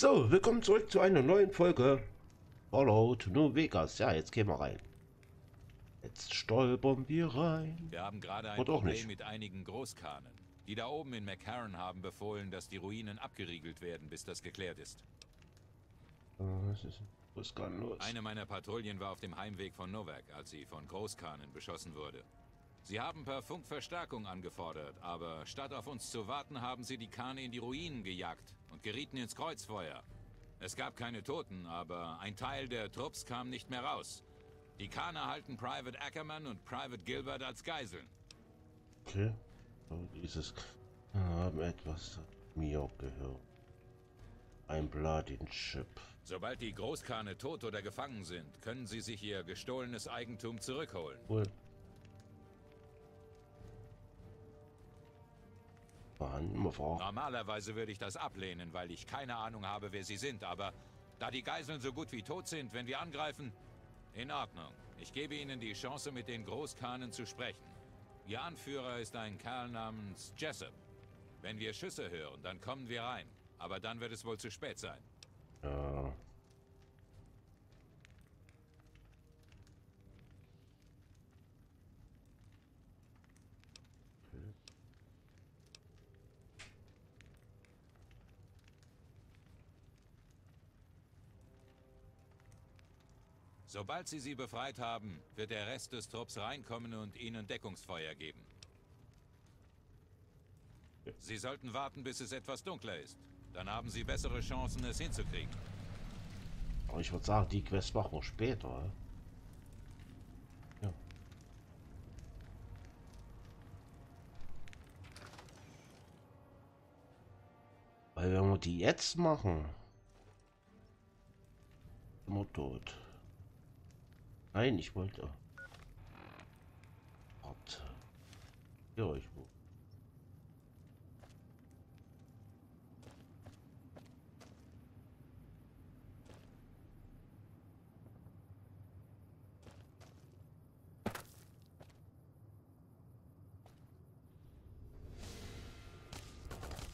So, willkommen zurück zu einer neuen Folge Fallout New Vegas. Ja, jetzt gehen wir rein. Jetzt stolpern wir rein. Wir haben gerade ein Problem nicht. mit einigen Großkahnen. Die da oben in McCarran haben befohlen, dass die Ruinen abgeriegelt werden, bis das geklärt ist. Äh, Was ist, was gar los? Eine meiner Patrouillen war auf dem Heimweg von Novak, als sie von Großkahnen beschossen wurde. Sie haben per Funk Verstärkung angefordert, aber statt auf uns zu warten, haben sie die Kahne in die Ruinen gejagt und gerieten ins Kreuzfeuer. Es gab keine Toten, aber ein Teil der Trupps kam nicht mehr raus. Die Kahne halten Private Ackerman und Private Gilbert als Geiseln. Okay. So, dieses haben etwas mir gehört. Ein Bloody Chip. Sobald die Großkahne tot oder gefangen sind, können sie sich ihr gestohlenes Eigentum zurückholen. Cool. Normalerweise würde ich das ablehnen, weil ich keine Ahnung habe, wer sie sind, aber da die Geiseln so gut wie tot sind, wenn wir angreifen, in Ordnung. Ich gebe ihnen die Chance, mit den Großkahnen zu sprechen. Ihr Anführer ist ein Kerl namens Jessup. Wenn wir Schüsse hören, dann kommen wir rein. Aber dann wird es wohl zu spät sein. Ja. Sobald sie sie befreit haben, wird der Rest des Trupps reinkommen und ihnen Deckungsfeuer geben. Sie sollten warten, bis es etwas dunkler ist. Dann haben sie bessere Chancen, es hinzukriegen. Aber ich würde sagen, die Quest machen wir später. Ja. Weil wenn wir die jetzt machen, sind wir tot. Nein, ich wollte. Warte. Ja, ich wo.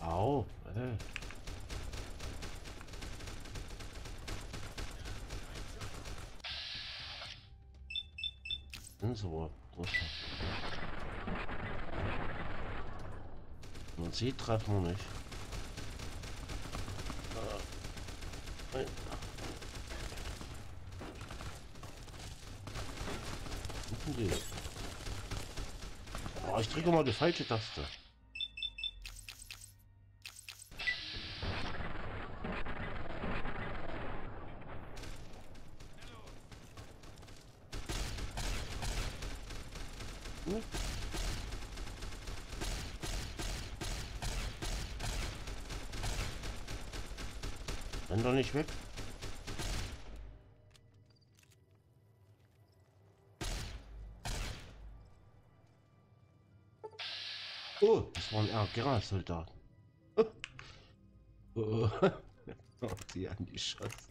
Au, ey. Sind so. Man sieht, treffen wir nicht. Oh, ich drücke mal die falsche Taste. Weg. Oh, das waren RGA-Soldaten. Oh. Auf die an die Schatz.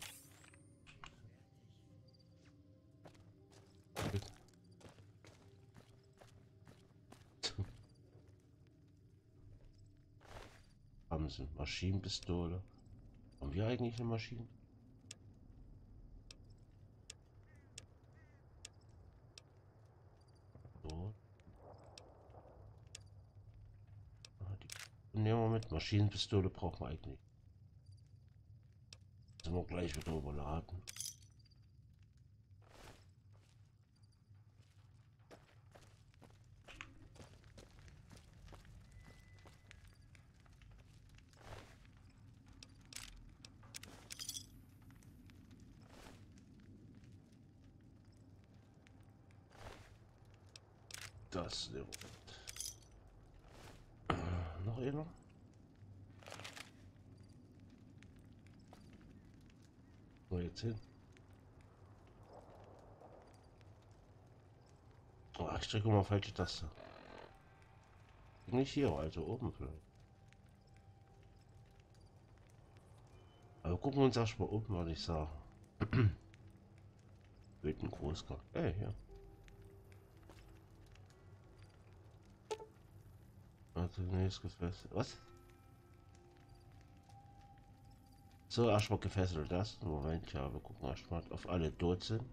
Haben sie Maschinenpistole? Haben wir eigentlich eine Maschine? So. Ah, nehmen wir mit. Maschinenpistole brauchen wir eigentlich. Sind wir gleich wieder überladen. Das mit. Äh, noch einer? Wo jetzt hin? Oh, ich drücke mal falsche Taste. Nicht hier, also oben vielleicht. Aber gucken wir uns erstmal oben, was ich sage. Wird ein Großkar. Ey, ja. Ist gefesselt. Was? So, erstmal gefesselt das. Moment, ja, wir gucken erstmal, auf alle tot sind.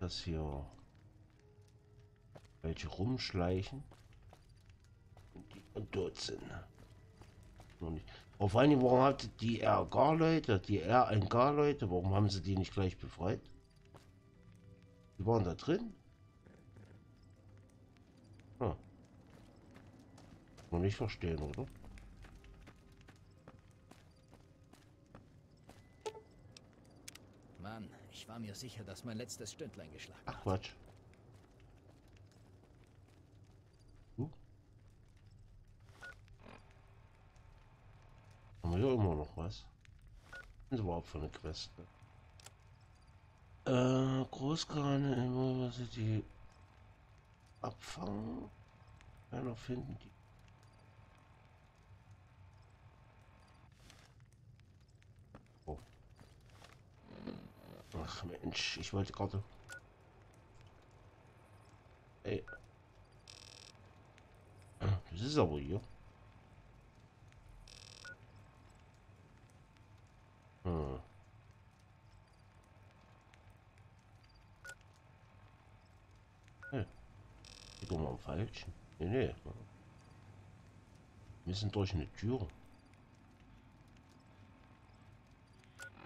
Das hier welche rumschleichen und die und tot sind. Und vor allem, warum hat die RK-Leute, die RNK-Leute, warum haben sie die nicht gleich befreit? Die waren da drin. Ah. Noch nicht verstehen, oder? Mann, ich war mir sicher, dass mein letztes Stündlein geschlagen Ach Quatsch. Hm? Haben wir hier immer noch was? Was ist überhaupt für eine Quest? ne? Äh, Großkrane immer, was sie die abfangen. Keiner finden die. Oh. Ach Mensch, ich wollte gerade. Ey. Das ist aber hier. Hm. Hey. Guck mal am falschen. Nee, nee. Wir sind durch eine Tür.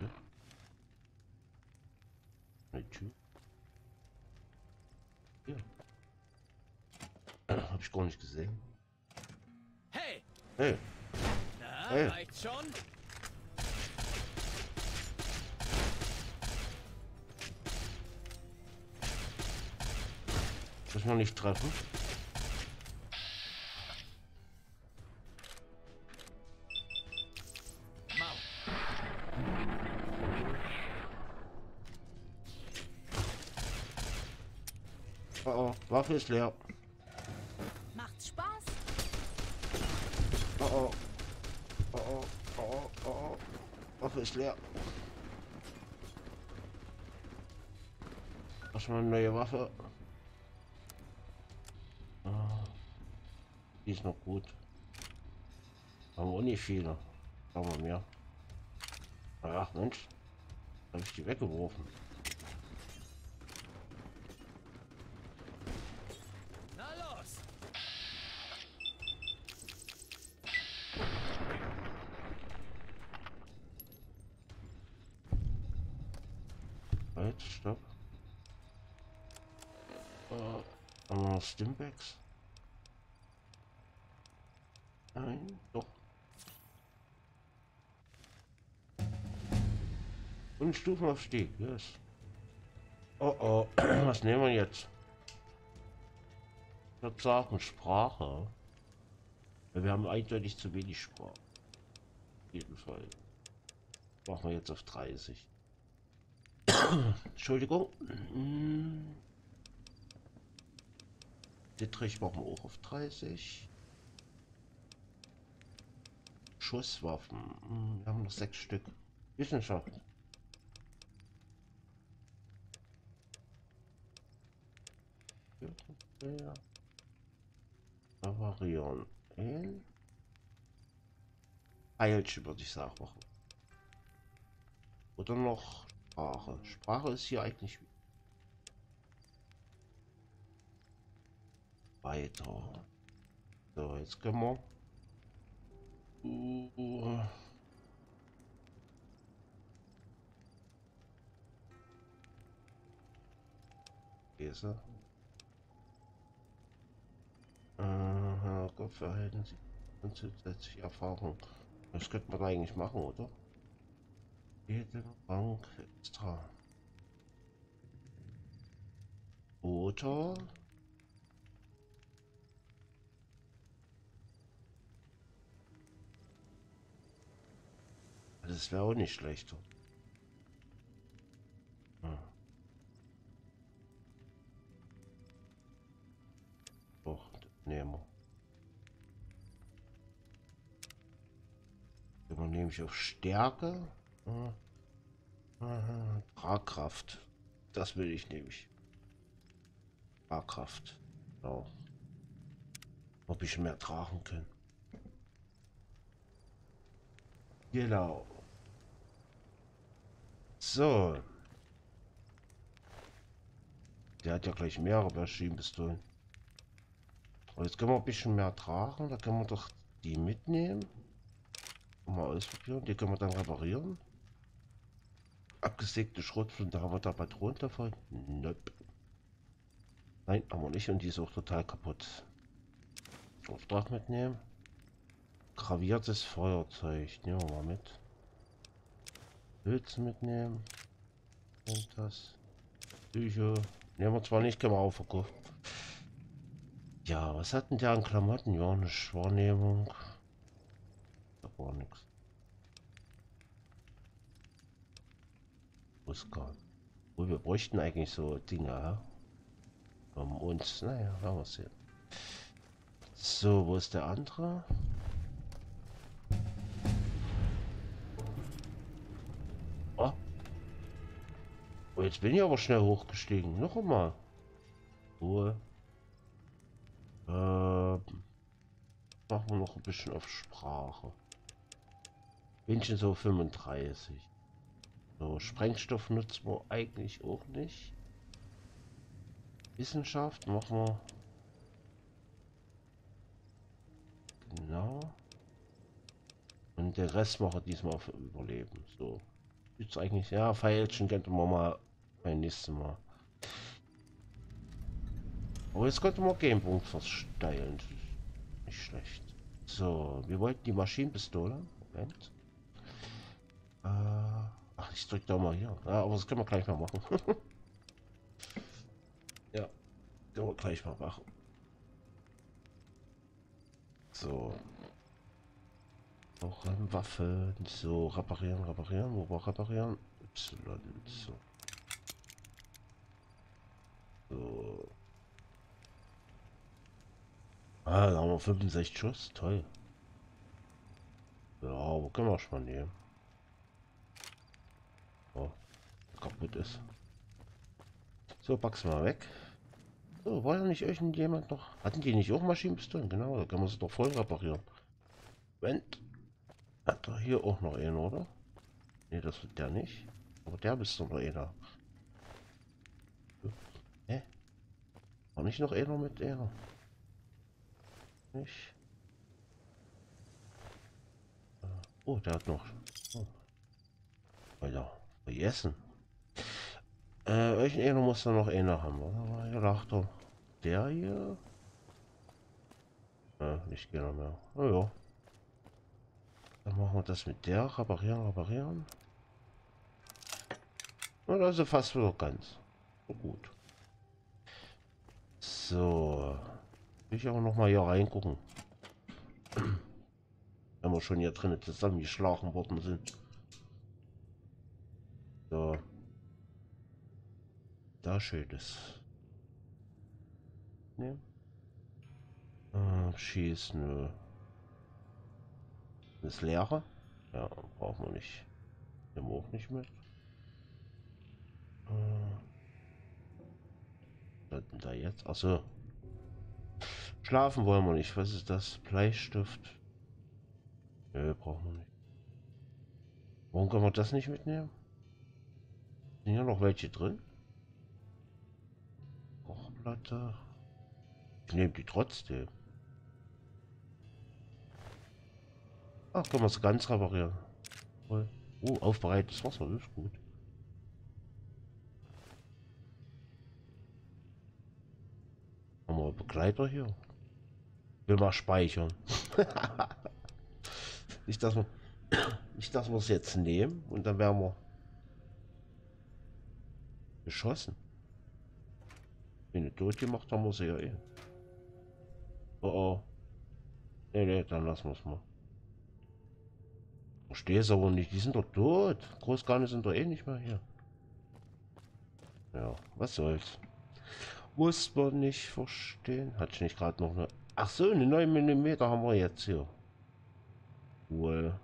Ja. Eine Tür. Ja. Hab ich gar nicht gesehen. Hey! Hey. Na, Hey. reicht schon? Muss man nicht treffen. Oh, oh, Waffe ist leer. Macht's Spaß? Oh, oh. Oh, oh, oh, oh, oh, oh. Waffe ist leer. Erstmal eine neue Waffe. Ist noch gut. Haben wir auch nicht viele. Haben wir mehr. Ach Mensch. Habe ich die weggeworfen. Na los! Halt, stopp. Äh, haben wir noch Stimbacks? Und Stufenaufstieg, yes. Oh oh, was nehmen wir jetzt? Ich würde sagen Sprache. Wir haben eindeutig zu wenig Sprache. Auf jeden Fall. Machen wir jetzt auf 30. Entschuldigung. Dittrich machen wir auch auf 30. Schusswaffen. Mm, Wir haben noch sechs Stück. Wissenschaft. Ja. Bavarian. L. Eilchen würde ich sagen. Oder noch Sprache. Sprache ist hier eigentlich weiter. So, jetzt können wir. Uh, Käse. Verhalten Sie und zusätzliche Erfahrung. Das könnte man eigentlich machen, oder? Jede Bank extra. Oder? Das wäre auch nicht schlechter. Hm. Doch, nehmen wir. Gehen wir nämlich auf Stärke. Tragkraft. Das will ich nämlich. Fahrkraft. Genau. Ob ich mehr tragen können. Genau. So. Der hat ja gleich mehrere Maschinenpistolen. Und jetzt können wir ein bisschen mehr tragen. Da können wir doch die mitnehmen. Mal ausprobieren. Die können wir dann reparieren. Abgesägte Schrotflinte haben wir da Patronen davon? Nope. Nein, haben wir nicht und die ist auch total kaputt. Auftrag mitnehmen. Graviertes Feuerzeug. Nehmen wir mal mit. Hülsen mitnehmen. Und das. Bücher. Nehmen wir zwar nicht, können wir auch verkaufen. Ja, was hatten der an Klamotten? Ja, eine Wahrnehmung. War nichts. Oscar. Oh, wir bräuchten eigentlich so Dinge, ja? Um uns, naja, werden wir sehen. So, wo ist der andere? Oh. oh jetzt bin ich aber schnell hochgestiegen. Noch einmal. Ruhe. Äh, machen wir noch ein bisschen auf Sprache. Bin schon so 35. So, Sprengstoff nutzen wir eigentlich auch nicht. Wissenschaft machen wir. Genau. Und der Rest mache diesmal für Überleben. So. Jetzt eigentlich, ja, Pfeilchen könnte man mal beim nächsten Mal. Aber jetzt könnte man Gamepunkt versteilen. Nicht schlecht. So, wir wollten die Maschinenpistole. Moment. Äh, ach, ich drück da mal hier. Ja, aber das können wir gleich mal machen. ja, können wir gleich mal machen. So. Auch Waffen. So, reparieren, reparieren. Wo war reparieren? Y. So. So. Ah, da haben wir 65 Schuss. Toll. Ja, wo können wir schon mal nehmen? Oh, kaputt ist. So, pack's mal weg. So, war ja nicht irgendjemand noch? Hatten die nicht auch Maschinenpistolen? Genau, da kann man sie doch voll reparieren. Wenn. Hat er hier auch noch einen, oder? Ne, das wird der nicht. Aber der bist doch noch einer. Hä? War nicht noch einer mit einer? Nicht. Oh, der hat noch. Oh. Weiter. Vergessen. Äh, welchen muss da noch einer haben, oder? Ja, Achtung. Der hier. Äh, nicht genau mehr. Oh ja. Dann machen wir das mit der. Reparieren, reparieren. Und also fast wieder ganz. So gut. So. Ich auch noch mal hier reingucken. Wenn wir schon hier drinnen zusammengeschlagen worden sind. Da schönes. Ne? Ah, schießen. Nö. Das leere? Ja, brauchen wir nicht. Nehmen wir auch nicht mit. Äh, da jetzt? Achso. Schlafen wollen wir nicht. Was ist das? Bleistift. Nö, brauchen wir nicht. Warum können wir das nicht mitnehmen? Sind ja noch welche drin? Kochplatte. Ich nehme die trotzdem. Ach, können wir es ganz reparieren. Oh, aufbereitetes Wasser, ist gut. Haben wir Begleiter hier? Will mal speichern. nicht, dass wir nicht, dass wir es jetzt nehmen und dann werden wir geschossen. Wenn nicht tot gemacht haben wir sie ja eh. Oh oh. Nee, nee, dann lassen wir es mal. Verstehe es aber nicht. Die sind doch tot. Großgarne sind doch eh nicht mehr hier. Ja, was soll's. Muss man nicht verstehen. Hatte ich nicht gerade noch eine Ach so, eine 9 mm haben wir jetzt hier. Cool.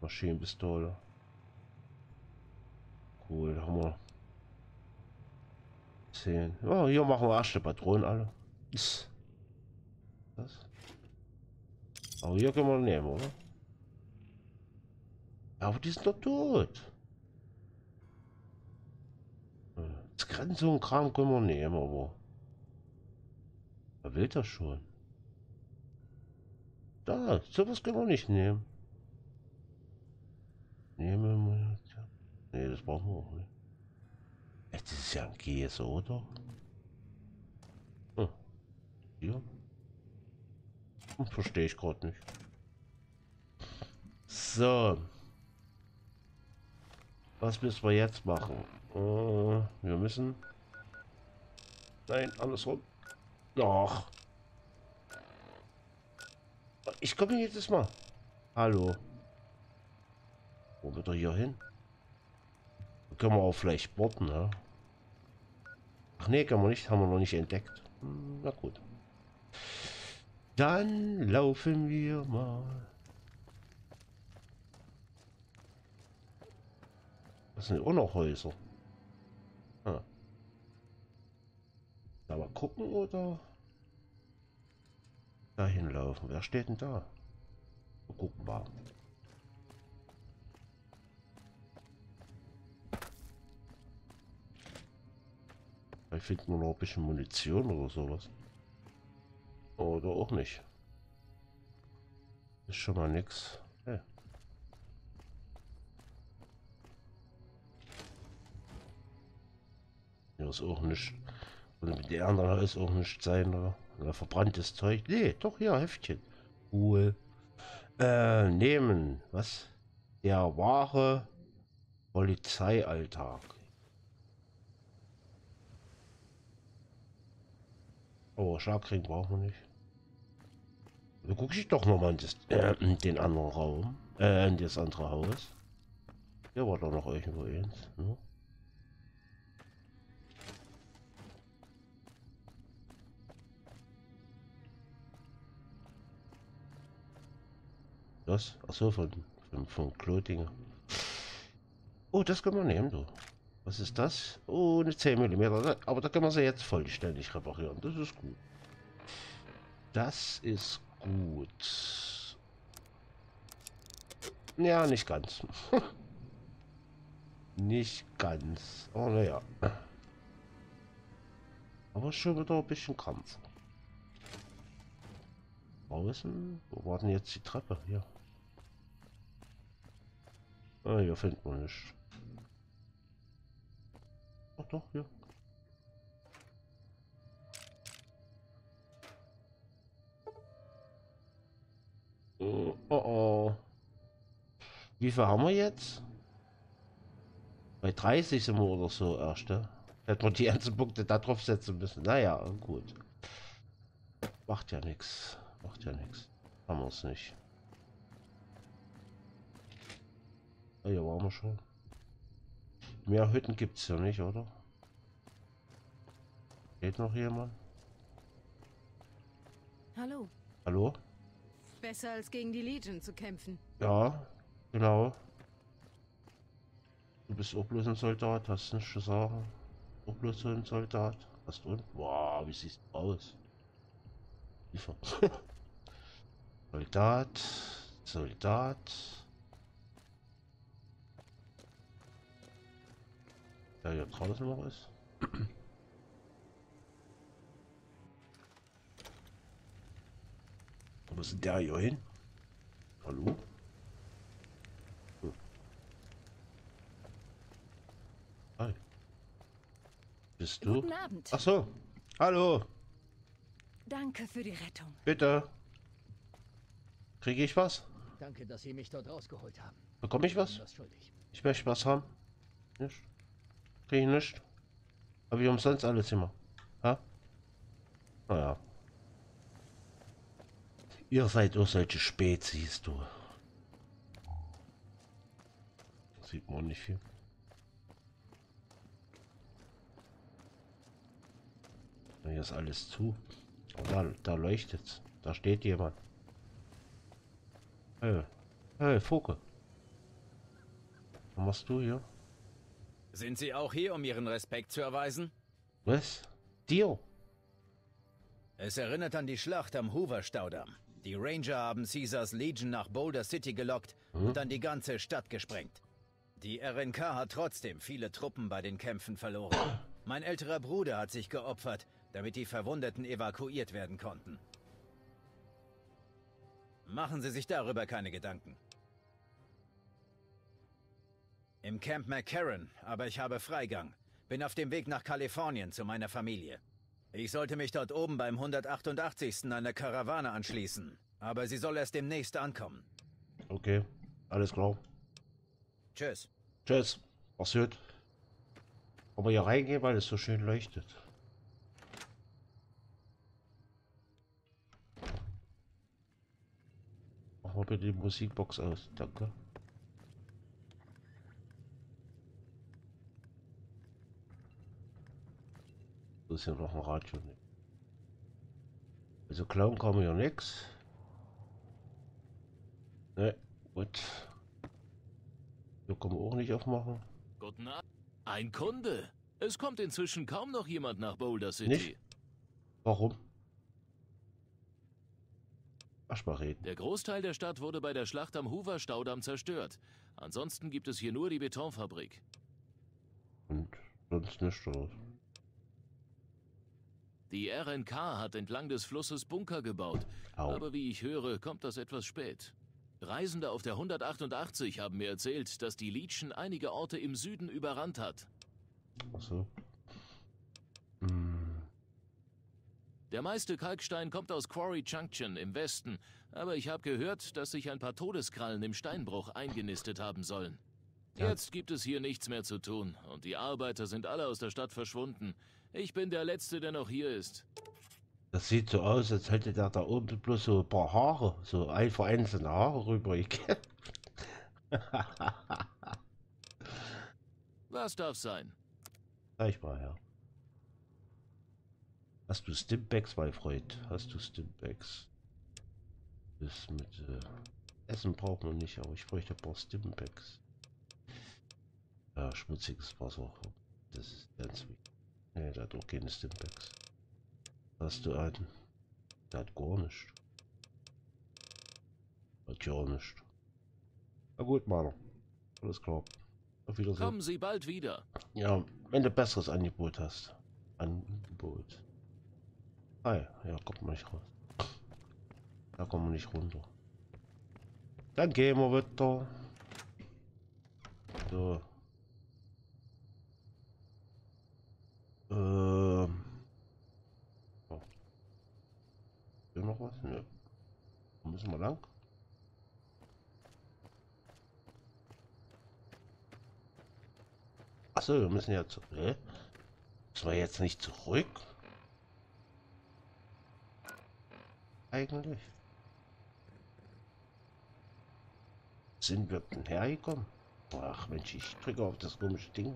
Maschinenpistole. Cool, haben wir 10. Ja, hier machen wir erste Patronen alle. Das. Aber hier können wir nehmen, oder? Aber die sind doch tot. Das Grenze und Kram können wir nehmen, aber. Wer will das schon? Da, sowas können wir nicht nehmen. Nehmen wir. Nee, das brauchen wir auch nicht. Das ist ja ein Käse, oder? Hm. Hier. Hm, Verstehe ich gerade nicht. So. Was müssen wir jetzt machen? Äh, wir müssen... Nein, andersrum. Doch. Ich komme jedes Mal. Hallo. Wo wird er hier hin? Können wir auch vielleicht botten, ne? Ach nee, können wir nicht. Haben wir noch nicht entdeckt. Hm, Na gut. Dann laufen wir mal. Das sind auch noch Häuser. Ah. Mal gucken oder dahin laufen. Wer steht denn da? Gucken wir. Vielleicht finden wir noch ein bisschen Munition oder sowas. Oder auch nicht. Ist schon mal nix. Hey. Hier ist auch nicht. Und mit der anderen ist auch nicht sein. Oder verbranntes Zeug. Nee, doch hier, Heftchen. Cool. Äh, nehmen. Was? Der wahre Polizeialltag. Oh, Schlagring brauchen wir nicht. Da gucke ich doch nochmal äh, in den anderen Raum. Äh, in das andere Haus. Hier war doch noch irgendwo eins. Ne? Das? Achso, von, von, von Klotinger. Oh, das können wir nehmen, du. Was ist das? Oh, eine 10 mm. Aber da können wir sie jetzt vollständig reparieren. Das ist gut. Das ist gut. Ja, nicht ganz. nicht ganz. Oh, naja. Aber schon wieder ein bisschen Kampf. Außen? Wo war denn jetzt die Treppe? Hier. Ah, hier findet man nicht. Ach doch, hier. Oh, oh. Wie viel haben wir jetzt? Bei 30 sind wir oder so erste. Hätten wir die ganzen Punkte da drauf setzen müssen. Naja, gut. Macht ja nichts. Macht ja nichts. Haben wir es nicht. Ah, hier waren wir schon. Mehr Hütten gibt es ja nicht, oder? Geht noch jemand? Hallo. Hallo? Besser als gegen die Legion zu kämpfen. Ja, genau. Du bist auch bloß ein Soldat, hast nicht zu sagen. Auch bloß ein Soldat. Hast du? Wow, wie siehst du aus? Soldat, Soldat. Der hier draußen noch ist. Wo ist denn der hier hin? Hallo? Hm. Hi. Bist du? Guten Abend. Ach so. Hallo. Danke für die Rettung. Bitte. Kriege ich was? Danke, dass Sie mich dort rausgeholt haben. Bekomme ich was? Bin was schuldig. Ich möchte was haben. Nicht? Kriege ich nicht? Habe ich umsonst alles immer. Ha? Naja. Ihr seid auch solche Spezies, du. Sieht man nicht viel. Hier ist alles zu. Oh, da, da leuchtet's. Da steht jemand. Hey, hey, Vogel. Was machst du hier? Sind Sie auch hier, um Ihren Respekt zu erweisen? Was? Dir? Es erinnert an die Schlacht am Hoover-Staudamm. Die Ranger haben Caesars Legion nach Boulder City gelockt und dann die ganze Stadt gesprengt. Die RNK hat trotzdem viele Truppen bei den Kämpfen verloren. Mein älterer Bruder hat sich geopfert, damit die Verwundeten evakuiert werden konnten. Machen Sie sich darüber keine Gedanken. Im Camp McCarran, aber ich habe Freigang. Bin auf dem Weg nach Kalifornien zu meiner Familie. Ich sollte mich dort oben beim 188. einer Karawane anschließen, aber sie soll erst demnächst ankommen. Okay, alles klar. Tschüss. Tschüss. Was hört? Aber hier reingehen, weil es so schön leuchtet. Mach mal bitte die Musikbox aus. Danke. So ist ja noch ein Radio. Also klauen kann man ja nix. Ne, gut. Hier kann man auch nicht aufmachen. Guten Abend. Ein Kunde. Es kommt inzwischen kaum noch jemand nach Boulder City. Nicht? Warum? Ach. Der Großteil der Stadt wurde bei der Schlacht am Hoover-Staudamm zerstört. Ansonsten gibt es hier nur die Betonfabrik. Und sonst nicht oder? Die RNK hat entlang des Flusses Bunker gebaut. Au. Aber wie ich höre, kommt das etwas spät. Reisende auf der 188 haben mir erzählt, dass die Legion einige Orte im Süden überrannt hat. Achso. Hm. Der meiste Kalkstein kommt aus Quarry Junction im Westen, aber ich habe gehört, dass sich ein paar Todeskrallen im Steinbruch eingenistet haben sollen. Ja. Jetzt gibt es hier nichts mehr zu tun und die Arbeiter sind alle aus der Stadt verschwunden. Ich bin der Letzte, der noch hier ist. Das sieht so aus, als hätte der da oben bloß so ein paar Haare, so ein vereinzelte Haare rübrig. Was darf sein? Zeig mal her. Hast du Stimpacks, mein Freund? Hast du Stimpacks? Das mit äh, Essen braucht man nicht, aber ich bräuchte ein paar Stimpacks. Ja, schmutziges Wasser. Das ist ganz wichtig. Ne, der hat auch keine Stimpacks. Hast du einen? Der hat gar nicht. Hat gar nicht. Na gut, Mann. Alles klar. Auf Wiedersehen. Kommen Sie bald wieder. Ja, wenn du besseres Angebot hast. Angebot. Ah ja, ja, kommt man nicht raus. Da kommen wir nicht runter. Dann gehen wir weiter. So. Ähm. Oh. Hier noch was? Ne. Wo müssen wir lang? Achso, wir müssen ja zu. Hä? Müssen wir jetzt nicht zurück? Eigentlich. Sind wir denn hergekommen? Ach Mensch, ich drücke auf das komische Ding.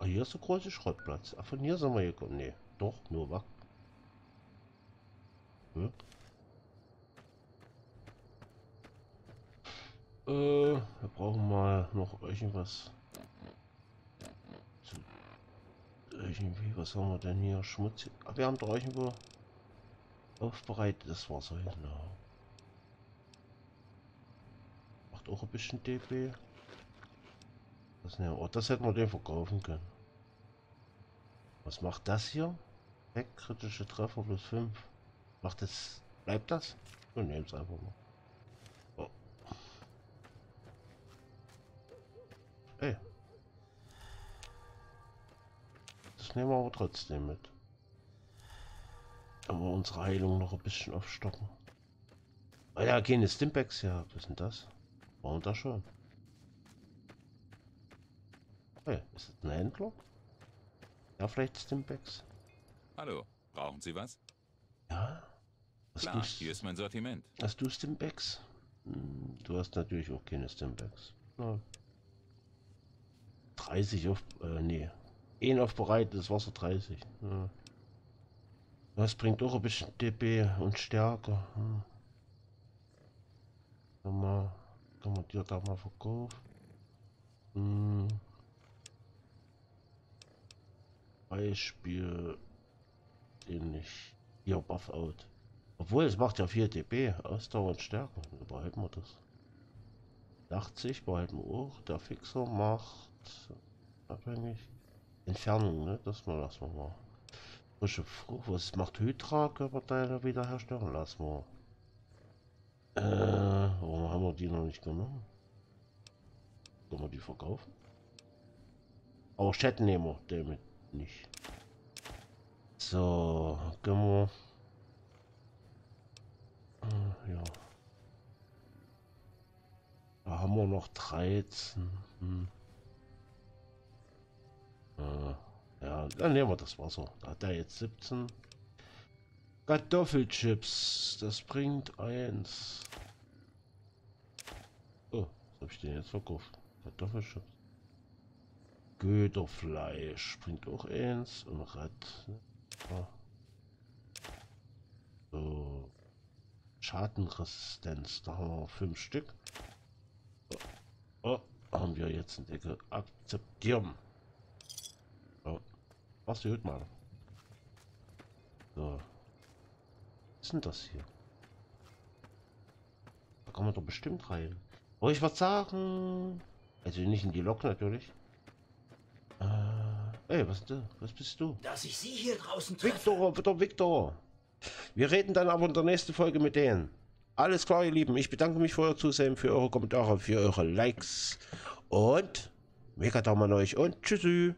Ah, hier ist der große Schrottplatz. Ach, von hier sind wir gekommen. Nee, doch, nur was? Hm? Äh, wir brauchen mal noch irgendwas. Irgendwie, was haben wir denn hier? Schmutz. Ah, wir haben doch irgendwo aufbereitetes Wasser, genau. Macht auch ein bisschen DB. Das, ne, oh, das hätten wir den verkaufen können. Was macht das hier? Weg, kritische Treffer plus 5. Macht das. Bleibt das? Wir nehmen es einfach mal. Ey. Das nehmen wir aber trotzdem mit. Aber unsere Heilung noch ein bisschen aufstocken. Ah ja, keine Stimpacks, ja. Was ist denn das? Warum da schon? Hey, ist das ein Händler? Ja, vielleicht Stimpacks. Hallo, brauchen Sie was? Ja. Hast Klar, hier ist mein Sortiment. hast du Stimpacks? Hm, du hast natürlich auch keine Stimpacks. Ja. 30 auf, äh, nee. 1 auf bereitetes Wasser 30. Ja. Das bringt auch ein bisschen DB und Stärke. Hm. Kann man, kann man dir da mal verkaufen? Hm. Beispiel den ich hier Buff Out. Obwohl, es macht ja 4 dB, Ausdauer und Stärke. Behalten wir das. 80 behalten wir auch. Der Fixer macht abhängig. Entfernung, ne? Das mal lassen wir mal. Frische Frucht, was macht Hydra? Körperteile wiederherstellen? Lassen wir. Äh, warum haben wir die noch nicht genommen? Können wir die verkaufen? Aber Chat nehmen wir damit nicht. So, können wir. Äh, ja. Da haben wir noch 13. Hm. Äh, ja, dann nehmen wir das Wasser. Da hat er jetzt 17. Kartoffelchips, das bringt eins. Oh, was habe ich denn jetzt verkauft? Kartoffelchips. Göderfleisch bringt auch eins und Rad. Ja. So. Schadenresistenz, da haben wir fünf Stück. Oh, haben wir jetzt ein Deckel akzeptieren. Was hört mal. So. Was ist denn das hier? Da kann man doch bestimmt rein. Wollte ich was sagen? Also nicht in die Lok natürlich. Äh, ey, was, was bist du? Dass ich Sie hier draußen treffe. Victor, Victor, Victor. Wir reden dann aber in der nächsten Folge mit denen. Alles klar, ihr Lieben. Ich bedanke mich für euer Zusehen, für eure Kommentare, für eure Likes. Und mega Daumen an euch und tschüssi.